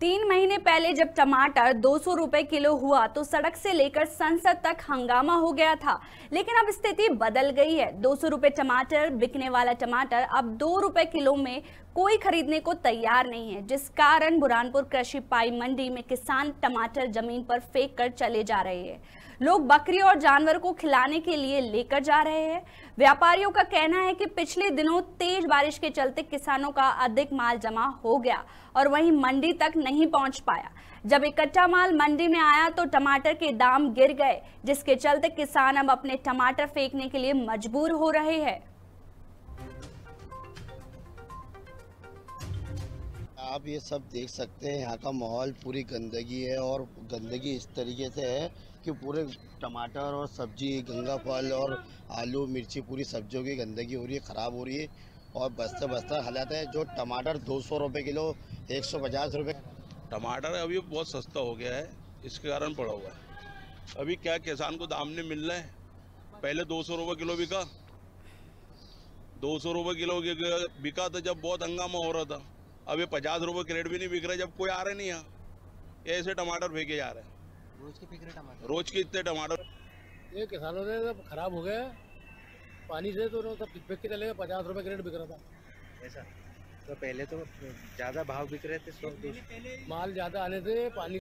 तीन महीने पहले जब टमाटर दो सौ रुपए किलो हुआ तो सड़क से लेकर संसद तक हंगामा हो गया था। लेकिन अब स्थिति बदल गई है। दो सौ रुपए टमाटर, बिकने वाला टमाटर, अब दो रुपए किलो में कोई खरीदने को तैयार नहीं है, जिस कारण बुरहानपुर कृषि पाई मंडी में किसान टमाटर ज़मीन पर फेंक कर चले जा रहे हैं। लोग बकरी और जानवर को खिलाने के लिए लेकर जा रहे हैं। व्यापारियों का कहना है कि पिछले दिनों तेज बारिश के चलते किसानों का अधिक माल जमा हो गया और वहीं मंडी तक नहीं पहुँच पाया। जब इकट्ठा माल मंडी में आया तो टमाटर के दाम गिर गए, जिसके चलते किसान अब अपने टमाटर फेंकने के लिए मजबूर हो रहे हैं। आप ये सब देख सकते हैं, यहाँ का माहौल पूरी गंदगी है और गंदगी इस तरीके से है कि पूरे टमाटर और सब्ज़ी, गंगा फल और आलू, मिर्ची, पूरी सब्जियों की गंदगी हो रही है, ख़राब हो रही है। और बस्ते बस्ता हालात है जो टमाटर दो सौ रुपये किलो एक सौ पचास रुपये टमाटर अभी बहुत सस्ता हो गया है इसके कारण पड़ा हुआ है। अभी क्या किसान को दाम नहीं मिल रहा है? पहले दो सौ रुपये किलो बिका। दो सौ रुपये किलो बिका था जब बहुत हंगामा हो रहा था। अब ये पचास रुपये क्रेट भी नहीं बिक रहे जब कोई आ रहे नहीं यहाँ। ऐसे टमाटर फेंके जा रहे हैं। रोज के फ़िक्र टमाटर। रोज के इतने टमाटर। ये किसानों ने खराब हो गया पानी से तो सब पिक पिक के चले गए पचास रुपये क्रेट बिक रहा था। ऐसा? तो पहले तो ज़्यादा भाव बिक रहे थे सौ। माल ज़्यादा आने से पानी